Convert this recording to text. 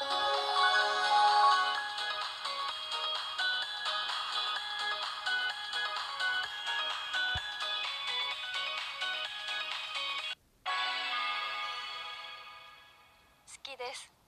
好きです。